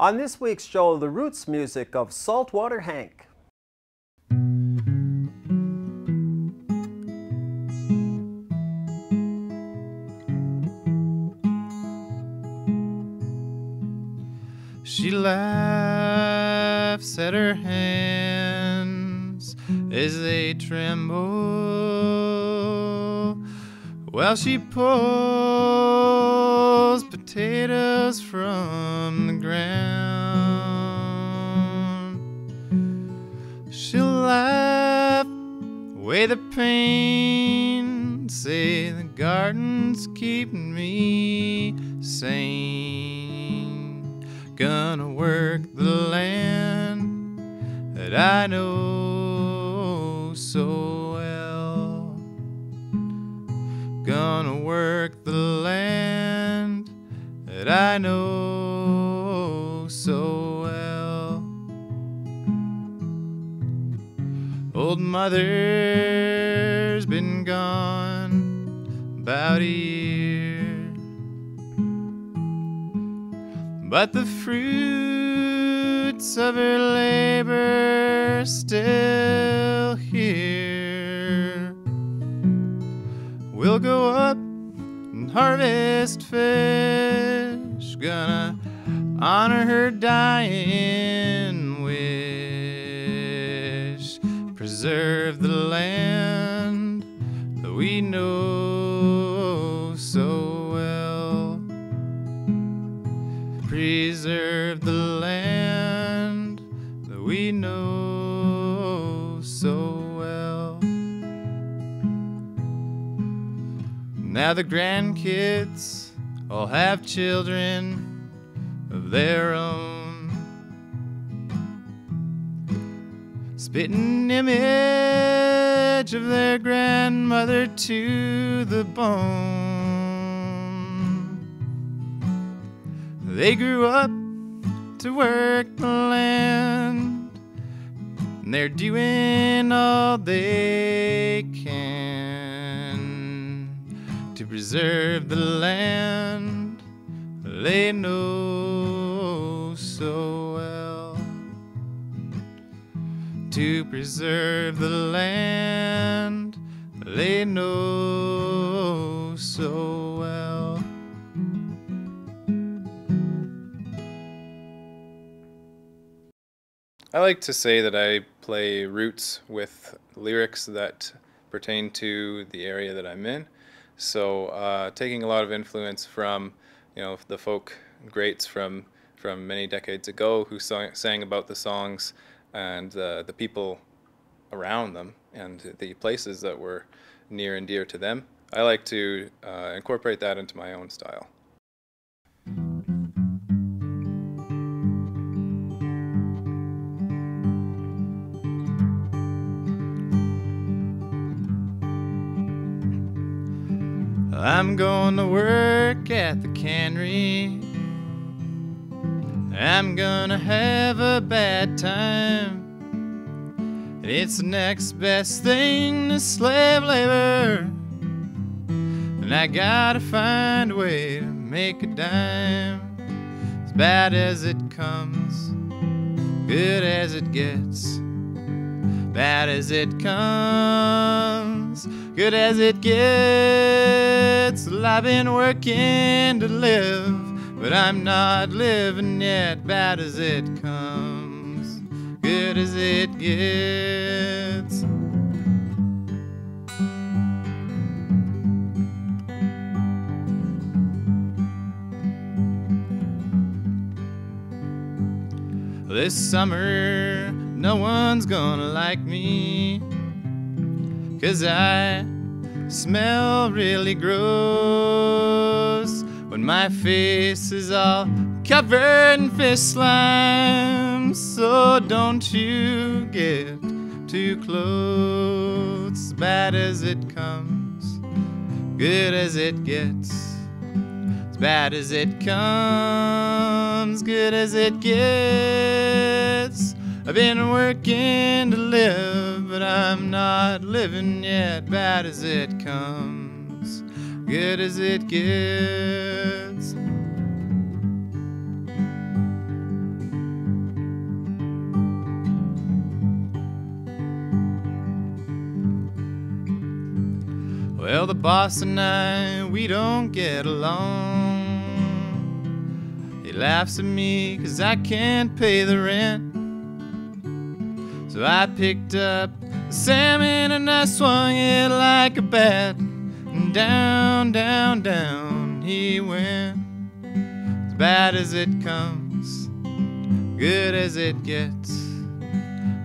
On this week's show, the roots music of Salt Water Hank. She laughs at her hands as they tremble while she pulls potatoes from the ground. She'll laugh away the pain, say the garden's keeping me sane. Gonna work the land that I know so I know so well. Old mother's been gone about a year. But the fruits of her labor still here. We'll go up and harvest fish, gonna honor her dying wish. Preserve the land that we know so well preserve the land that we know so well. Now the grandkids all have children of their own. Spitting image of their grandmother to the bone. They grew up to work the land, and they're doing all they can preserve the land they know so well. To preserve the land they know so well. I like to say that I play roots with lyrics that pertain to the area that I'm in. So uh, taking a lot of influence from, you know, the folk greats from from many decades ago who sang, about the songs and uh, the people around them and the places that were near and dear to them. I like to uh, incorporate that into my own style. I'm going to work at the cannery. I'm gonna have a bad time. It's the next best thing to slave labor. And I gotta find a way to make a dime. As bad as it comes, good as it gets. Bad as it comes, good as it gets. Well, I've been working to live, but I'm not living yet. Bad as it comes, good as it gets. This summer, no one's gonna like me. Cause I smell really gross when my face is all covered in fish slime. So don't you get too close. Bad as it comes, good as it gets. Bad as it comes, good as it gets. I've been working to live, but I'm not living yet. Bad as it comes, good as it gets. Well, the boss and I, we don't get along. He laughs at me 'cause I can't pay the rent. So I picked up the salmon and I swung it like a bat. And down, down, down he went. As bad as it comes, good as it gets.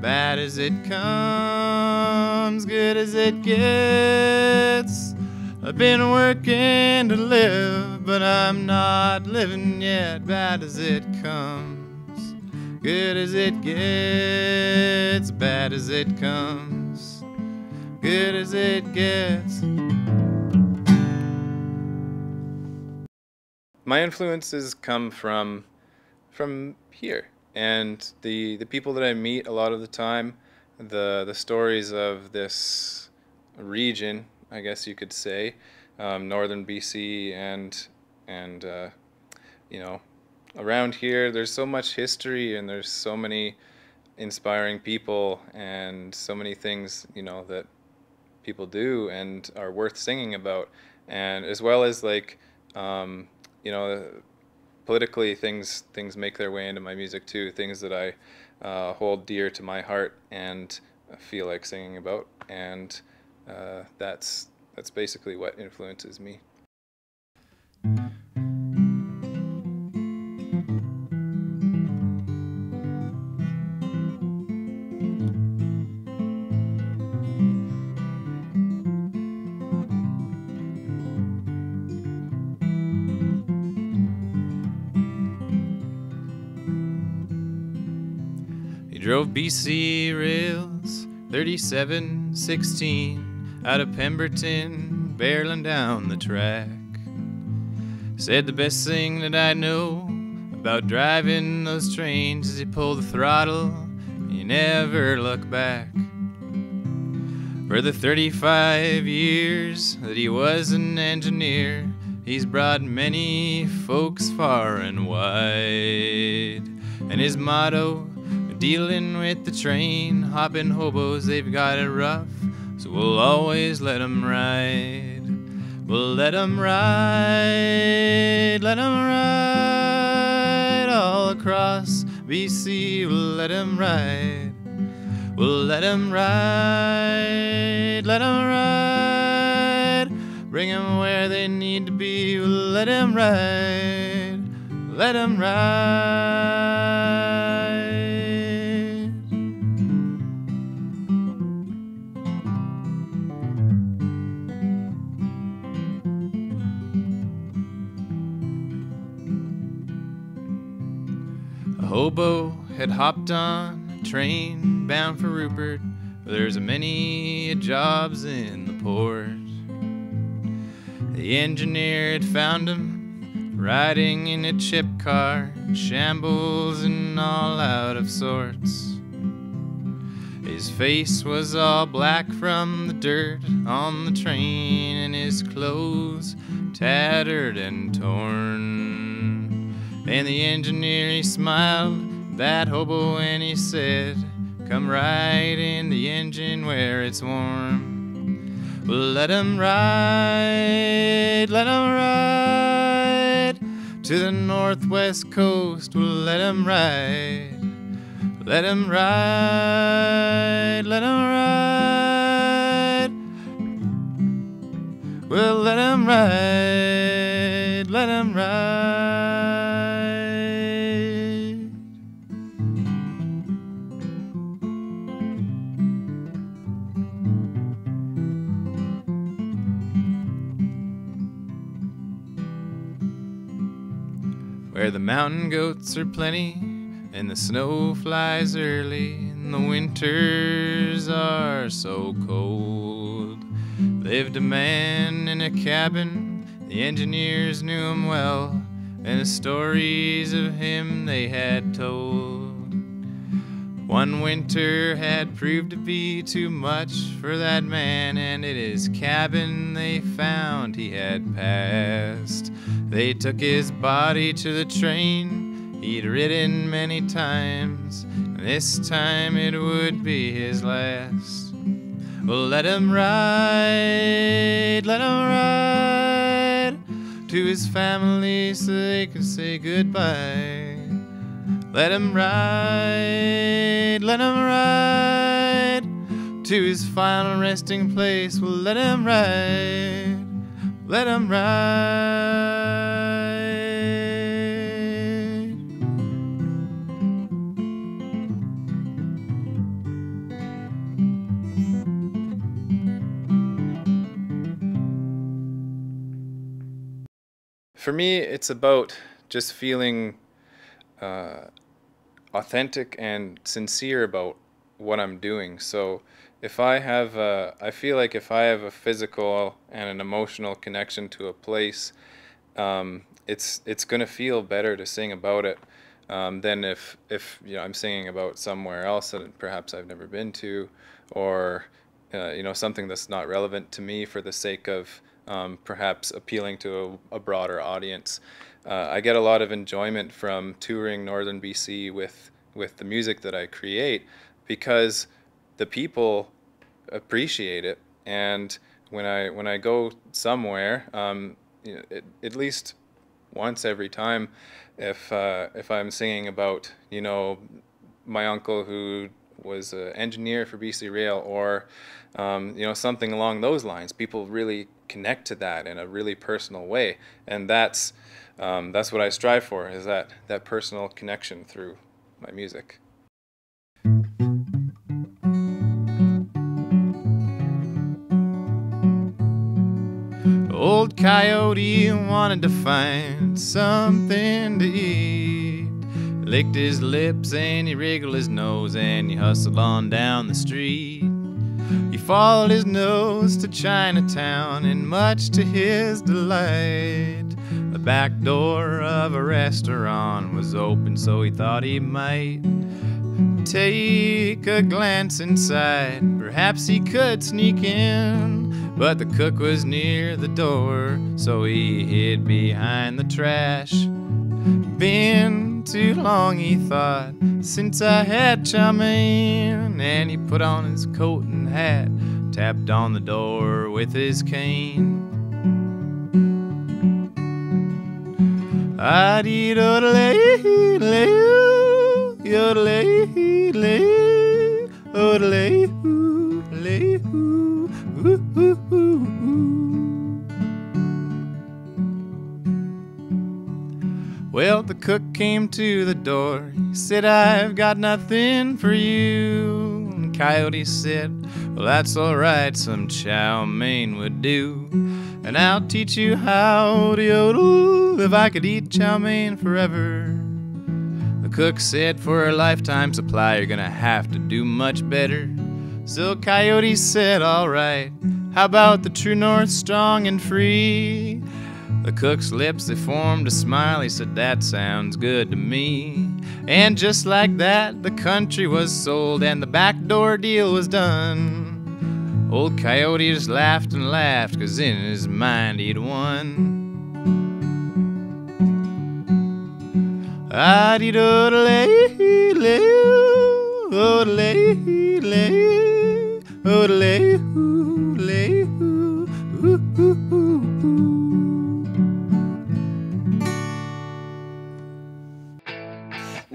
Bad as it comes, good as it gets. I've been working to live, but I'm not living yet. Bad as it comes, good as it gets. Bad as it comes, good as it gets. My influences come from from here and the the people that I meet a lot of the time, the the stories of this region, I guess you could say, um, northern BC and and uh, you know around here. There's so much history and there's so many inspiring people and so many things you know that people do and are worth singing about, and as well as like um, you know politically things things make their way into my music too things that I uh, hold dear to my heart and feel like singing about and uh, that's that's basically what influences me BC rails 3716 out of Pemberton, barreling down the track. Said the best thing that I know about driving those trains is you pull the throttle and you never look back. For the 35 years that he was an engineer, he's brought many folks far and wide. And his motto Dealing with the train, hopping hobos, they've got it rough. So we'll always let 'em ride. We'll let 'em ride, let 'em ride all across BC. We'll let 'em ride. We'll let 'em ride, let 'em ride. Bring 'em where they need to be. We'll let 'em ride, let 'em ride. Hobo had hopped on a train bound for Rupert, where there's a many jobs in the port. The engineer had found him riding in a chip car, shambles and all out of sorts. His face was all black from the dirt on the train, and his clothes tattered and torn. And the engineer he smiled, that hobo, and he said, Come right in the engine where it's warm. Well, let 'em ride, let 'em ride to the northwest coast. We'll let 'em ride, let 'em ride, let 'em ride. Well, let 'em ride, let 'em ride. Where the mountain goats are plenty and the snow flies early and the winters are so cold. Lived a man in a cabin, the engineers knew him well, and the stories of him they had told. One winter had proved to be too much for that man, and in his cabin they found he had passed. They took his body to the train he'd ridden many times, this time it would be his last. Well, let him ride, let him ride to his family so they can say goodbye. Let him ride, let him ride to his final resting place. Well, let him ride, let ride. For me, it's about just feeling uh, authentic and sincere about what I'm doing. So if I have, a, I feel like if I have a physical and an emotional connection to a place, um, it's it's gonna feel better to sing about it um, than if if you know I'm singing about somewhere else that perhaps I've never been to, or uh, you know something that's not relevant to me for the sake of um, perhaps appealing to a, a broader audience. Uh, I get a lot of enjoyment from touring northern BC with with the music that I create because the people appreciate it and when I when I go somewhere um, you know, it, at least once every time if uh, if I'm singing about you know my uncle who was an engineer for BC Rail or um, you know something along those lines people really connect to that in a really personal way and that's um, that's what I strive for is that that personal connection through my music. Old coyote wanted to find something to eat. Licked his lips and he wriggled his nose and he hustled on down the street. He followed his nose to Chinatown and much to his delight. The back door of a restaurant was open, so he thought he might take a glance inside. Perhaps he could sneak in, but the cook was near the door, so he hid behind the trash. Been too long, he thought, since I had chow mein, and he put on his coat and hat, tapped on the door with his cane. I did yodelay, lay, lay, lay, ooh, ooh. Well, the cook came to the door. He said, I've got nothing for you. And Coyote said, Well, that's all right, some chow mein would do. And I'll teach you how to yodel if I could eat chow mein forever. The cook said, For a lifetime supply, you're gonna have to do much better. So Coyote said, Alright, how about the true north strong and free? The cook's lips, they formed a smile. He said, That sounds good to me. And just like that, the country was sold and the backdoor deal was done. Old Coyote just laughed and laughed, cause in his mind he'd won. Ah dee do lay oh lay oh lay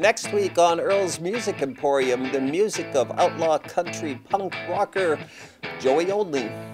Next week on Earl's Music Emporium, the music of outlaw country punk rocker Joey Olding.